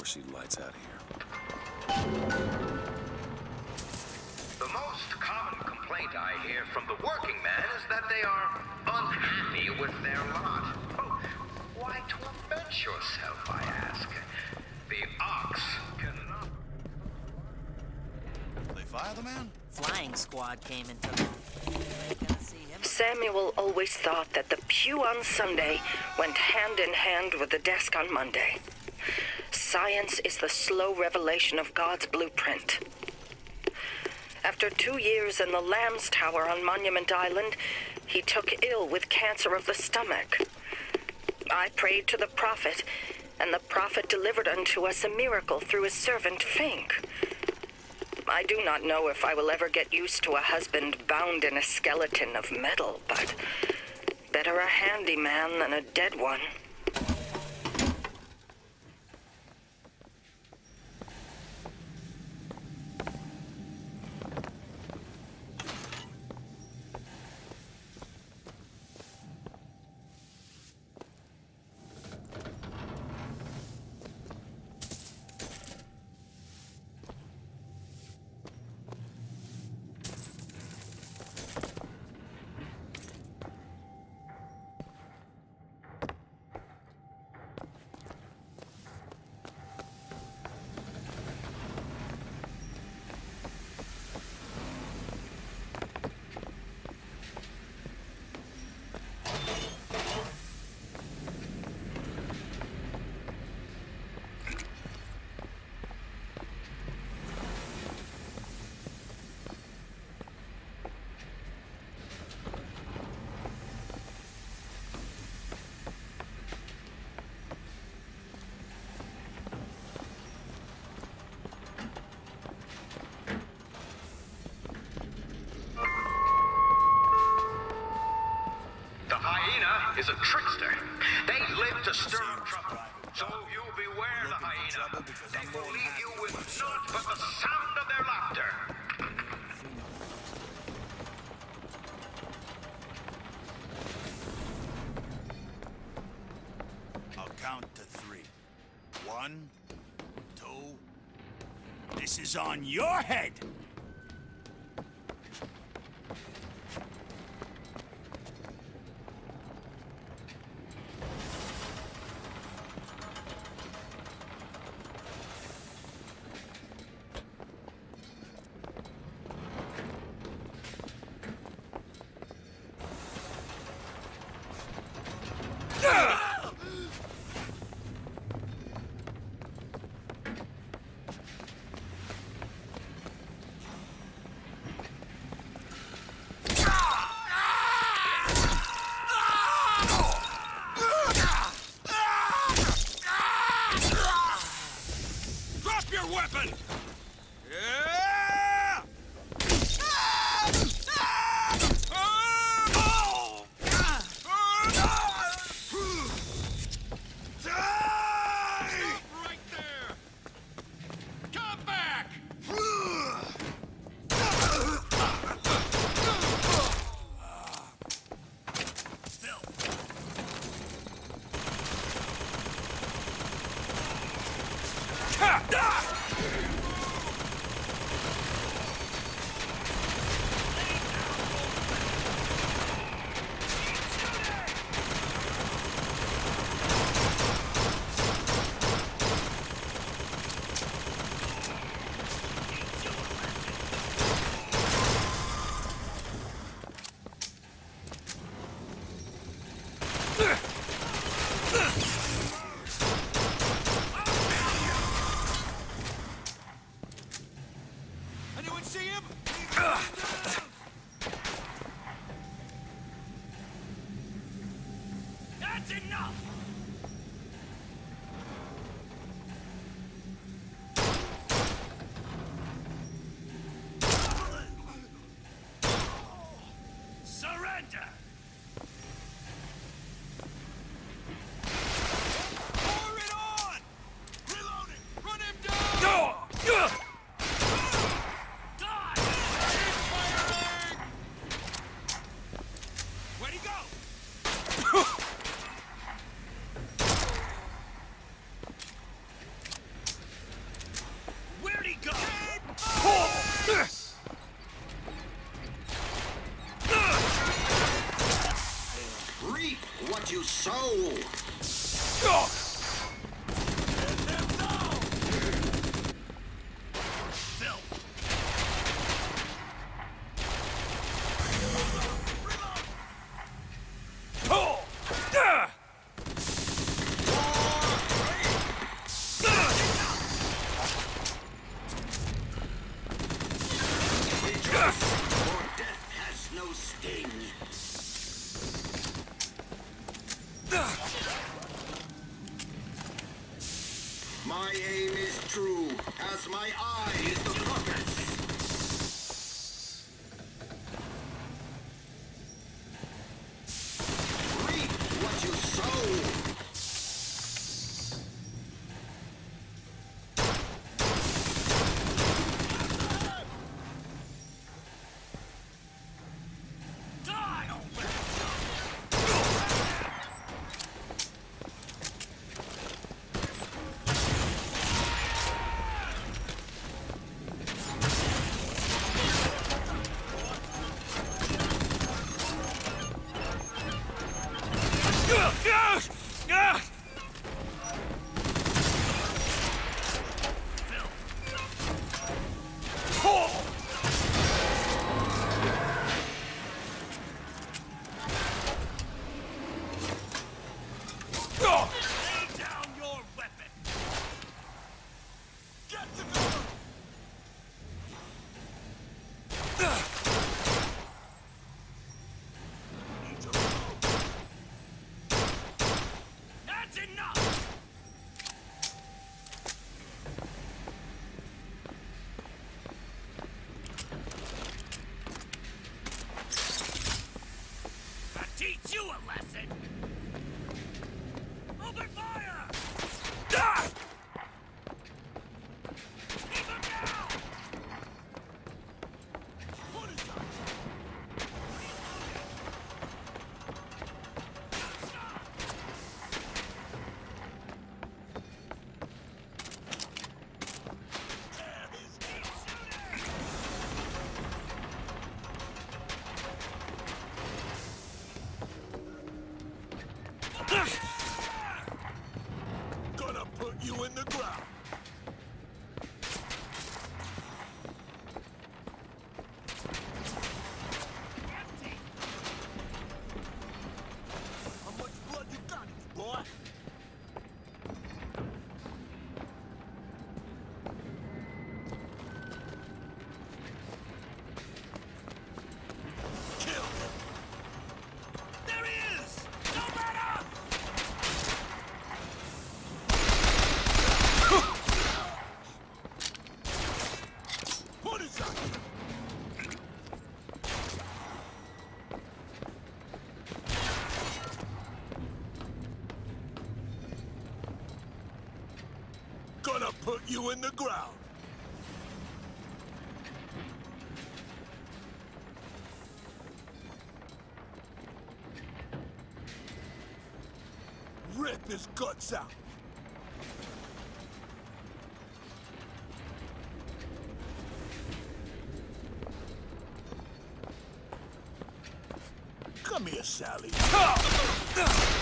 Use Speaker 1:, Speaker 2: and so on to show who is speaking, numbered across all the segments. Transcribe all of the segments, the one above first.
Speaker 1: before she lights out of here.
Speaker 2: The most common complaint I hear from the working man is that they are unhappy with their lot. Oh, why torment yourself, I ask? The ox cannot.
Speaker 1: They fire the man?
Speaker 3: Flying squad came and took him. Ain't gonna see him.
Speaker 4: Samuel always thought that the pew on Sunday went hand in hand with the desk on Monday. Science is the slow revelation of God's blueprint. After two years in the Lamb's Tower on Monument Island, he took ill with cancer of the stomach. I prayed to the prophet, and the prophet delivered unto us a miracle through his servant Fink. I do not know if I will ever get used to a husband bound in a skeleton of metal, but better a handy man than a dead one.
Speaker 2: Stir up trouble. So you beware the hyena. They will leave you with naught but the sound of their laughter.
Speaker 5: I'll count to three. One, two. This is on your in the ground. Rip his guts out. Come here, Sally.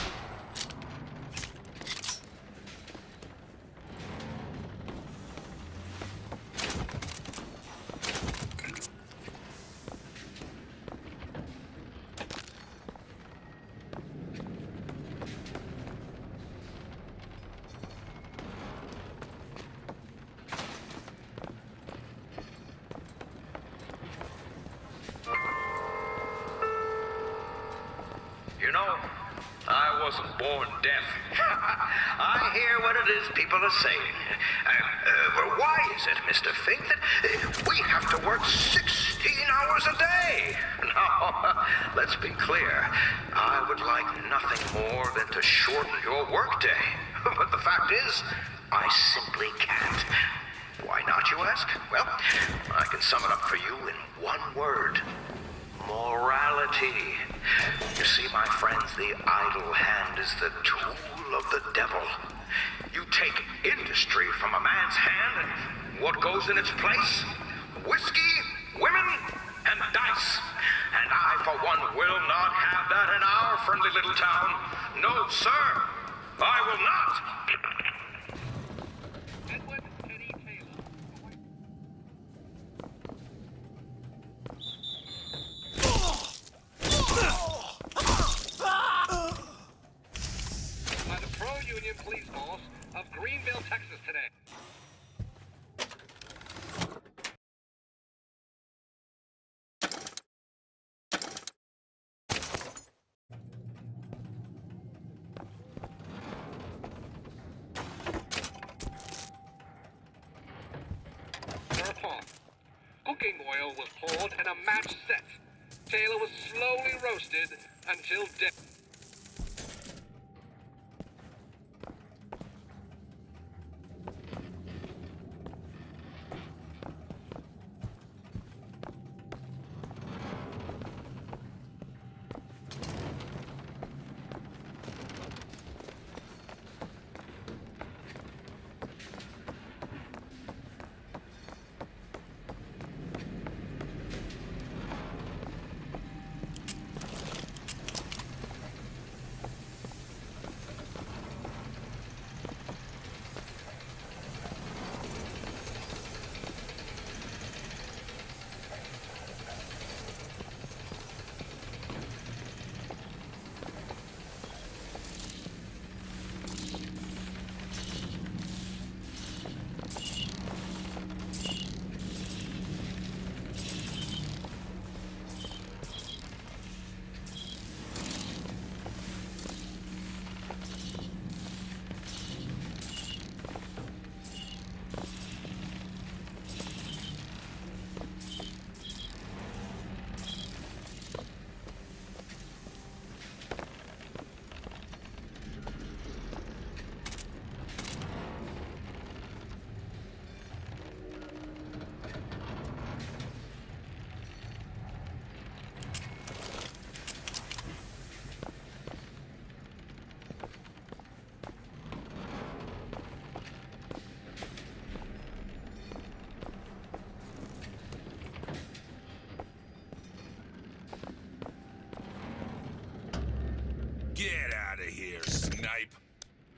Speaker 2: born. I hear what it is people are saying. Uh, uh, why is it, Mr. Fink, that uh, we have to work 16 hours a day? Now, let's be clear. I would like nothing more than to shorten your workday. But the fact is, I simply can't. Why not, you ask? Well, I can sum it up for you in one word. Morality. You see, my friends, the idle hand is the tool of the devil. You take industry from a man's hand, and what goes in its place? Whiskey, women, and dice. And I, for one, will not have that in our friendly little town. No, sir. I will not.
Speaker 6: Until death.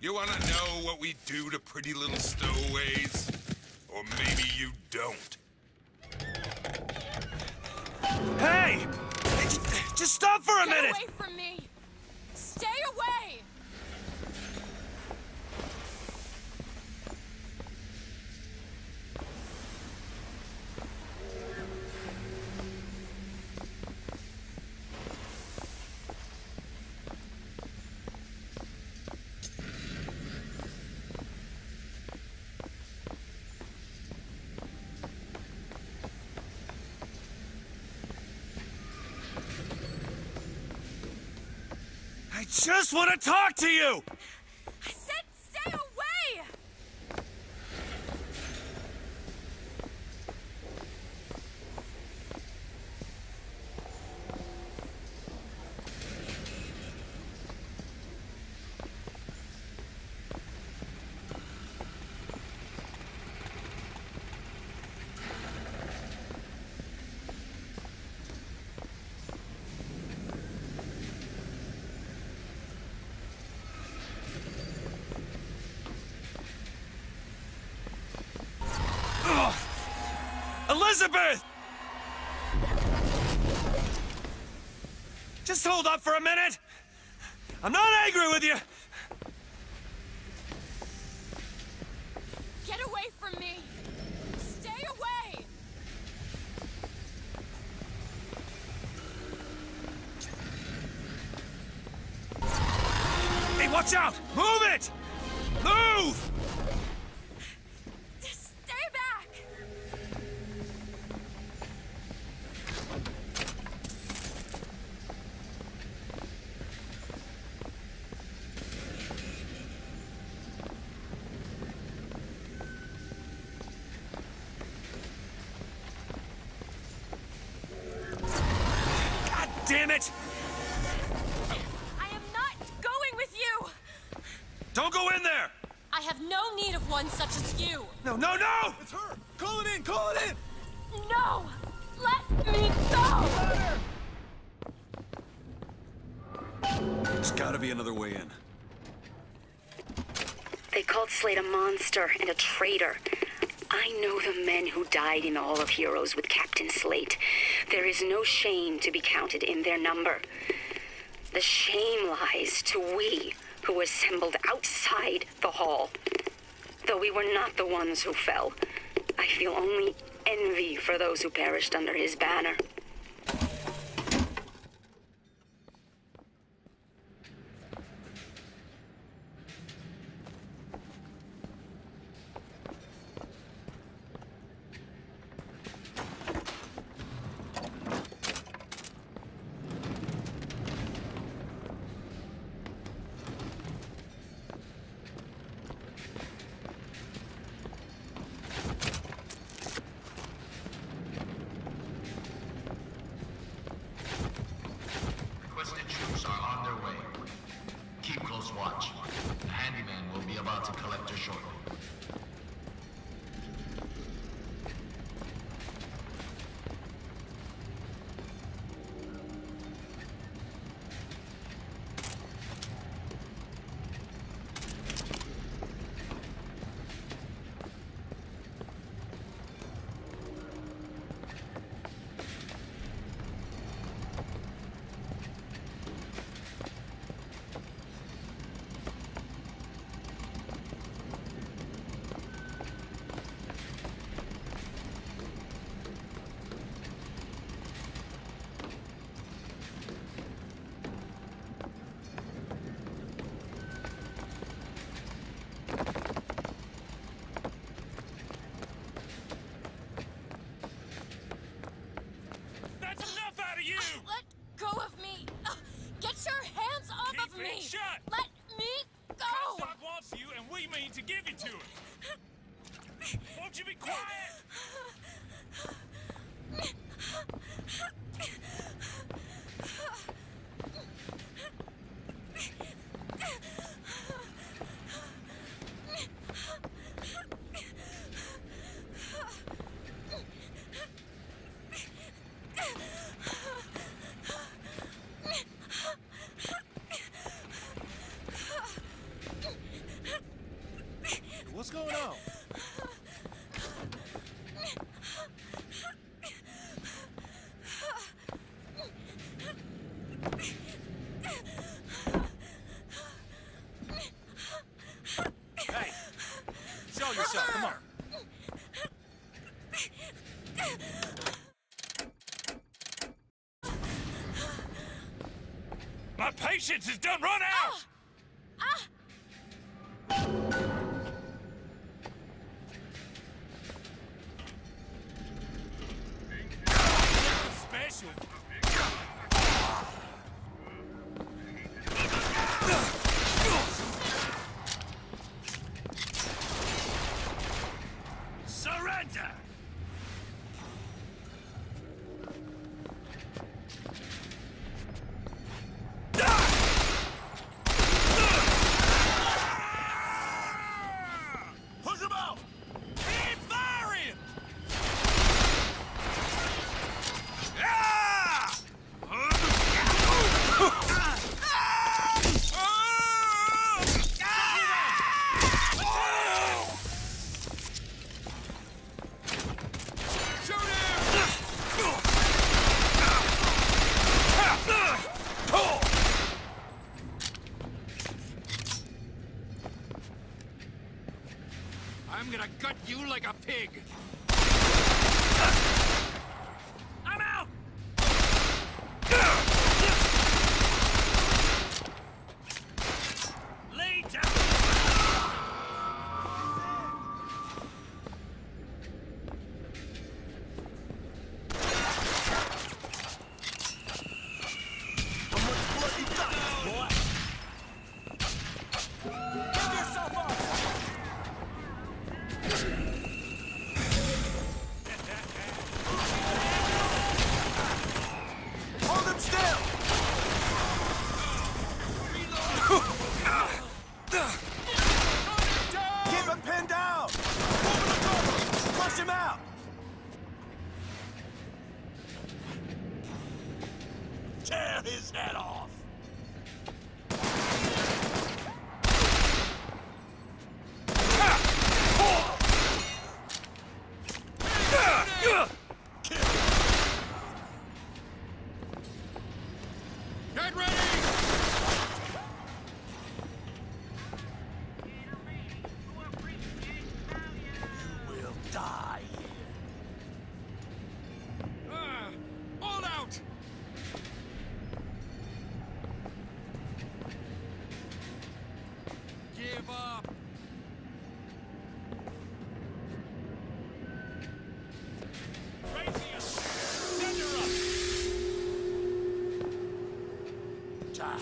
Speaker 7: You wanna know what we do to pretty little stowaways? Or maybe you don't.
Speaker 5: Hey! Just stop for a
Speaker 8: Get
Speaker 5: minute!
Speaker 8: away from me! Stay away!
Speaker 5: I just want to talk to you!
Speaker 8: I said stay away!
Speaker 5: Elizabeth! Just hold up for a minute! I'm not angry with you!
Speaker 9: Monster and a traitor. I know the men who died in Hall of Heroes with Captain Slate. There is no shame to be counted in their number. The shame lies to we who assembled outside the hall. Though we were not the ones who fell, I feel only envy for those who perished under his banner.
Speaker 5: Won't you be quiet? My patience is done run out! Special. You like a pig!
Speaker 10: Him pinned down! Push him out!
Speaker 5: Tear his head off!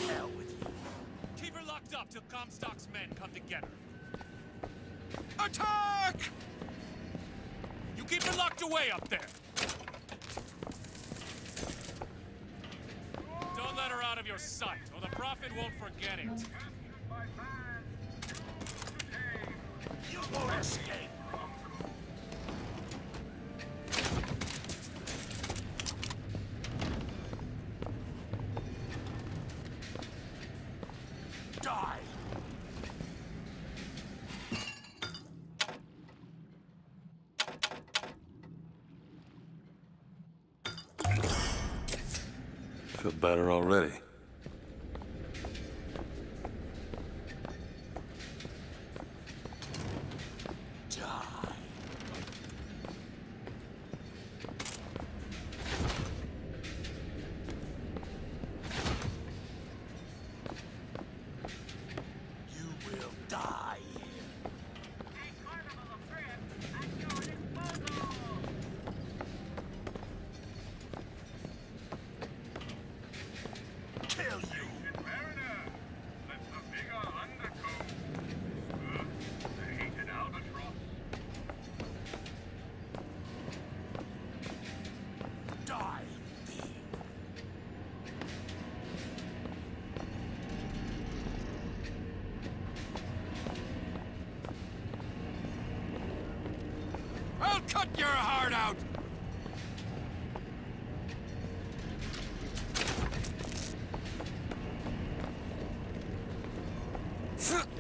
Speaker 5: Hell with you. Keep her locked up till Comstock's men come to get her.
Speaker 1: Attack!
Speaker 5: You keep her locked away up there. Don't let her out of your sight, or the Prophet won't forget it. You won't escape.
Speaker 1: Cut your heart out! I'll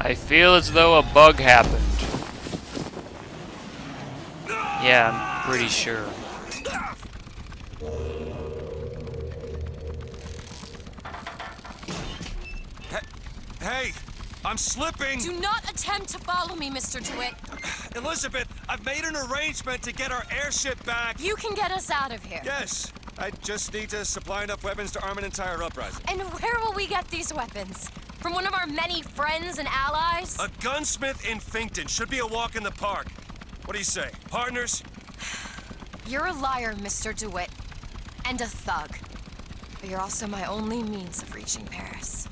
Speaker 8: I
Speaker 11: feel as though a bug happened. Yeah, I'm pretty sure.
Speaker 5: Hey, I'm slipping!
Speaker 8: Do not attempt to follow me, Mr. DeWitt.
Speaker 5: Elizabeth, I've made an arrangement to get our airship back.
Speaker 8: You can get us out of here.
Speaker 5: Yes, I just need to supply enough weapons to arm an entire uprising.
Speaker 8: And where will we get these weapons? From one of our many friends and allies?
Speaker 5: A gunsmith in Finkton should be a walk in the park. What do you say, partners?
Speaker 8: You're a liar, Mr. DeWitt. And a thug. But you're also my only means of reaching Paris.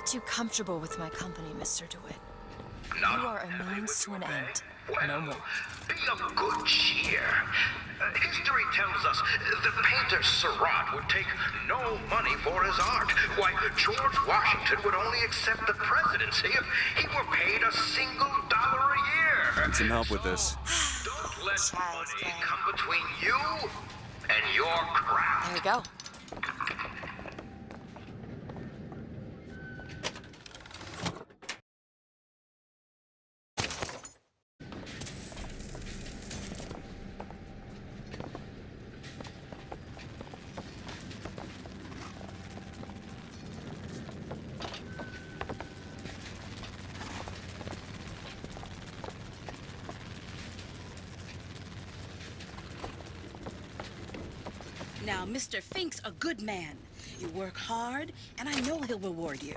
Speaker 8: Get too comfortable with my company, Mr. DeWitt. You are a means to an end. No more.
Speaker 2: Be of good cheer. Uh, history tells us the painter Seurat would take no money for his art. Why, George Washington would only accept the presidency if he were paid a single dollar a year.
Speaker 5: Need some help with this.
Speaker 2: Don't let money come between you and your craft.
Speaker 8: There you go.
Speaker 12: Now, Mr. Fink's a good man. You work hard, and I know he'll reward you.